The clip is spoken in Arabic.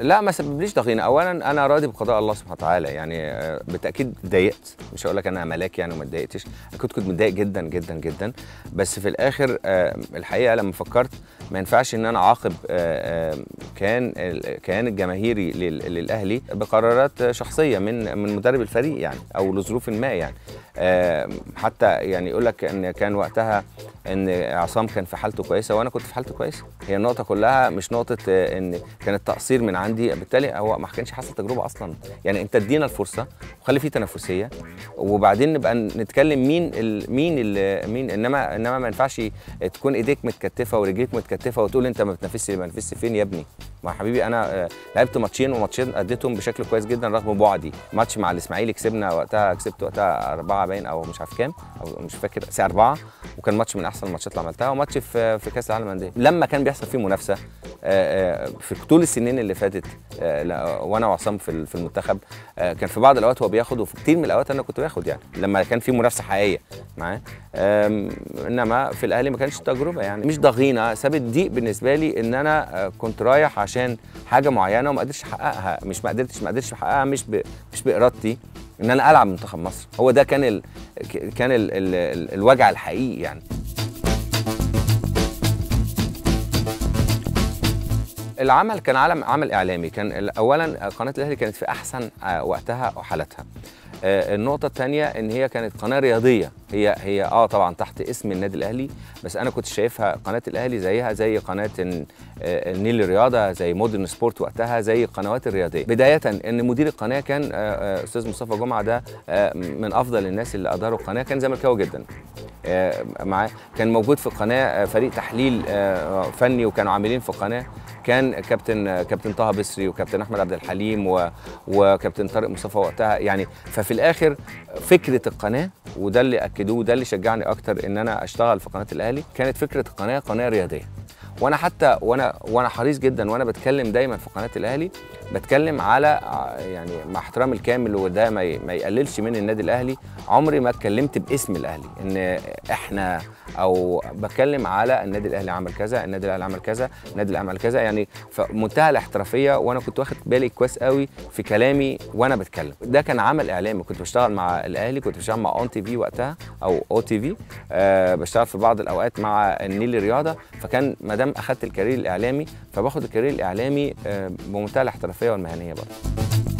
لا ما سببليش ضغينه اولا أنا راضي بقضاء الله سبحانه وتعالى. يعني آه، بالتأكيد اتضايقت مش هقول لك أنا ملاك يعني وما اتضايقتش. كنت كنت متضايق جدا جدا جدا. بس في الآخر آه، الحقيقة لما فكرت ما ينفعش إن أنا أعاقب آه، كان الكيان الجماهيري لل- للأهلي بقرارات شخصية من من مدرب الفريق يعني أو لظروف ما يعني. حتى يعني يقول لك إن كان وقتها إن عصام كان في حالته كويسة وأنا كنت في حالتي كويسة. هي النقطة كلها مش نقطة إن كان التقصير من عندي بالتالي هو ما كانش حصل تجربه أصلا. يعني أنت ادينا الفرصة وخلي في تنافسية وبعدين نبقى نتكلم مين ال مين ال مين إنما إنما ما ينفعش تكون إيديك متكتفة ورجليك متكتفة وتقول أنت ما بتنافسش ما بتنافسش فين يا ابني؟ ما حبيبي. أنا آه، لعبت ماتشين وماتشين أديتهم بشكل كويس جدا رغم بعدي. ماتش مع الإسماعيلي كسبنا وقتها كسبت وقتها أربعة باين أو مش عارف كام أو مش فاكر ساعة أربعة. وكان ماتش من أحسن الماتشات اللي عملتها وماتش في في كأس العالم للأندية. لما كان بيحصل فيه منافسة آه، آه، في طول السنين اللي فاتت وأنا وعصام في في المنتخب كان في بعض الأوقات هو بياخد وفي كتير من الأوقات أنا كنت باخد يعني. لما كان في منافسة حقيقية معاه. إنما في الأهلي ما كانش تجربة يعني. مش ضغينه سابت ضيق بالنسبة لي إن أنا كنت رايح عشان حاجة معينة وما قدرتش أحققها مش ما قدرتش ما قدرتش أحققها مش ب... مش بإرادتي إن أنا ألعب منتخب مصر هو ده كان ال... كان. ال... ال... الوجع الحقيقي يعني العمل كان عمل عمل إعلامي. كان اولا قناة الأهلي كانت في أحسن آه، وقتها وحالتها. آه، النقطة الثانية إن هي كانت قناة رياضية. هي هي آه طبعا تحت اسم النادي الأهلي بس أنا كنت شايفها قناة الأهلي زيها زي قناة ال- آه، النيل الرياضة زي مودرن سبورت وقتها زي القنوات الرياضية. بداية إن مدير القناة كان أستاذ مصطفى جمعة ده من أفضل الناس اللي أداروا القناة. كان زملكاوي جدا. معاه. كان موجود في القناه آه، فريق تحليل فني وكانوا عاملين في القناه كان كابتن كابتن طه بسري وكابتن أحمد عبد الحليم و- وكابتن طارق مصطفى وقتها. يعني ففي الآخر فكرة القناة وده اللي أكدوه وده اللي شجعني أكتر إن أنا أشتغل في قناة الأهلي كانت فكرة القناة قناة رياضية. وأنا حتى وأنا وأنا حريص جدا وأنا بتكلم دايما في قناة الاهلي بتكلم على يعني مع احترامي الكامل وده ما يقللش من النادي الاهلي. عمري ما اتكلمت باسم الاهلي ان إحنا أو بتكلم على النادي الاهلي عمل كذا النادي الاهلي عمل كذا النادي الاهلي عمل كذا. يعني فمنتهى الاحترافية وأنا كنت واخد بالي كويس قوي في كلامي وأنا بتكلم. ده كان عمل اعلامي كنت بشتغل مع الاهلي كنت بشتغل مع اون تي في وقتها أو أو تي في آه بشتغل في بعض الأوقات مع النيل الرياضة. فكان ما دام أخدت ال career الإعلامي فباخد ال career الإعلامي آه بمنتهى الاحترافية والمهنية برضه.